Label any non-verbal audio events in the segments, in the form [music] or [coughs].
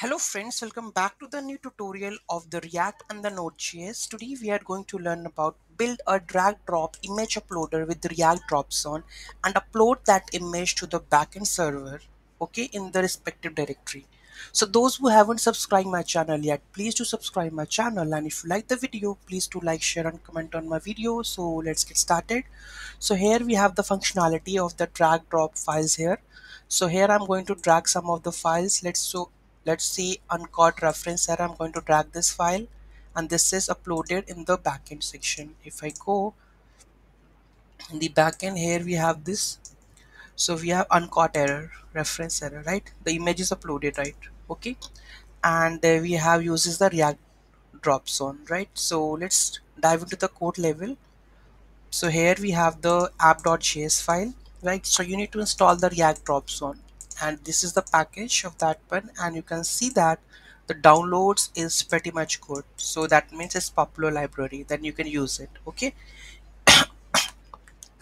Hello friends, welcome back to the new tutorial of the React and the Node.js. Today we are going to learn about build a drag drop image uploader with the React dropzone and upload that image to the backend server okay in the respective directory. So those who haven't subscribed my channel yet, please do subscribe my channel and if you like the video, please do like, share and comment on my video. So let's get started. So here we have the functionality of the drag drop files here. So here I'm going to drag some of the files. Let's so let's see uncaught reference error. I'm going to drag this file and this is uploaded in the backend section. If I go in the backend here we have this. So we have uncaught error reference error right? The image is uploaded right? Okay. And we have uses the react dropzone right? So let's dive into the code level. So here we have the app.js file right? So you need to install the react dropzone and this is the package of that one and you can see that the downloads is pretty much good. So that means it's popular library then you can use it okay? [coughs]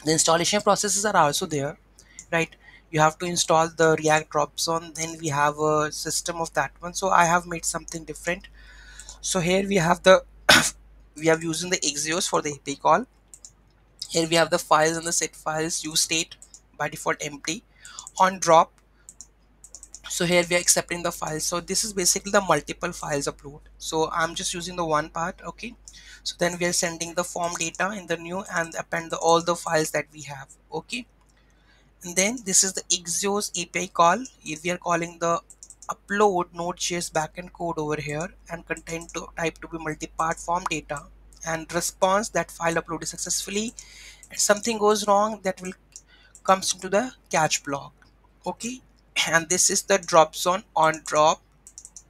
The installation processes are also there right? You have to install the react dropzone then we have a system of that one. So i have made something different. So here we have the [coughs] we are using the axios for the api call. Here we have the files and the set files use state by default empty. On drop so here we are accepting the file. So this is basically the multiple files upload. So i'm just using the one part okay? So then we are sending the form data in the new and append the, all the files that we have okay? And then this is the axios api call. We are calling the upload node.js backend code over here and content to type to be multi-part form data and response that file uploaded successfully. And something goes wrong that will comes into the catch block okay and this is the drop zone on drop.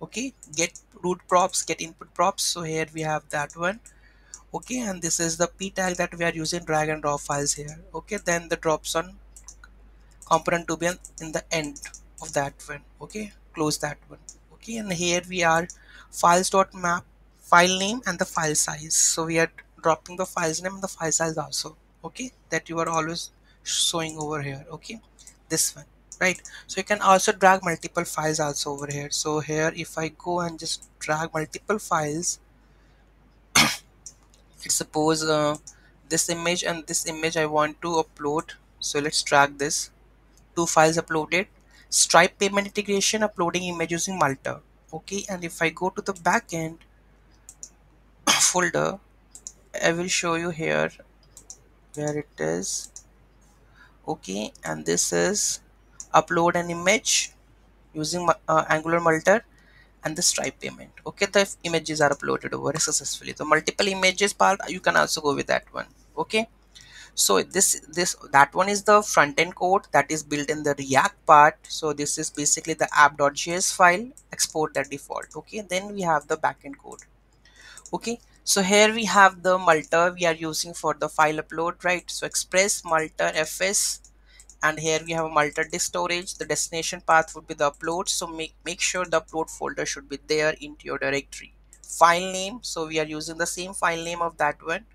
Okay get root props get input props. So here we have that one. Okay and this is the p tag that we are using drag and drop files here. Okay then the dropzone component to be in the end of that one. Okay close that one. Okay and here we are files dot map file name and the file size. So we are dropping the files name and the file size also. Okay that you are always showing over here. Okay this one right? So you can also drag multiple files also over here. So here if I go and just drag multiple files [coughs] let's suppose uh, this image and this image I want to upload. So let's drag this. Two files uploaded. Stripe payment integration uploading image using Multer. Okay and if I go to the backend [coughs] folder I will show you here where it is. Okay and this is upload an image using uh, angular multer and the stripe payment. Okay the images are uploaded over successfully. The multiple images part you can also go with that one. Okay? So this this that one is the front end code that is built in the react part. So this is basically the app.js file export that default. Okay? Then we have the backend code. Okay? So here we have the multer we are using for the file upload right? So express multer fs and here we have a multer disk storage. The destination path would be the upload. So make make sure the upload folder should be there into your directory. File name. So we are using the same file name of that one.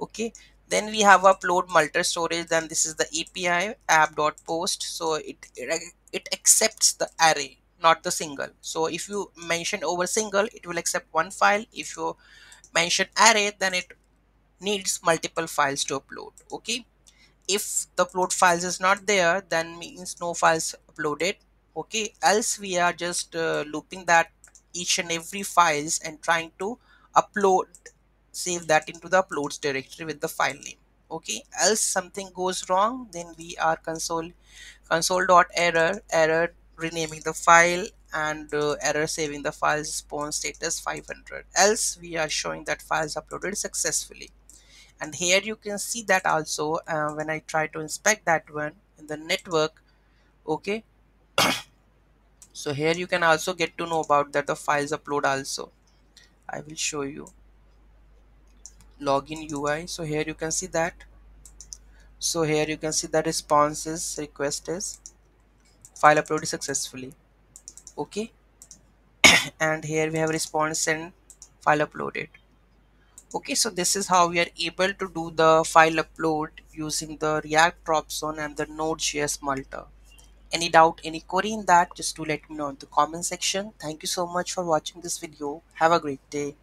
Okay. Then we have upload multer storage then this is the api app.post so it, it it accepts the array not the single. So if you mention over single it will accept one file. If you mention array then it needs multiple files to upload. Okay if the upload files is not there then means no files uploaded. Okay else we are just uh, looping that each and every files and trying to upload save that into the uploads directory with the file name. Okay else something goes wrong then we are console console dot error error renaming the file and uh, error saving the files spawn status 500 else we are showing that files uploaded successfully and here you can see that also uh, when I try to inspect that one in the network okay? [coughs] So here you can also get to know about that the files upload also. I will show you. Login UI so here you can see that. So here you can see the responses request is file uploaded successfully okay? [coughs] And here we have response and file uploaded okay so this is how we are able to do the file upload using the react dropzone and the node.js multer any doubt any query in that just to let me know in the comment section. Thank you so much for watching this video. Have a great day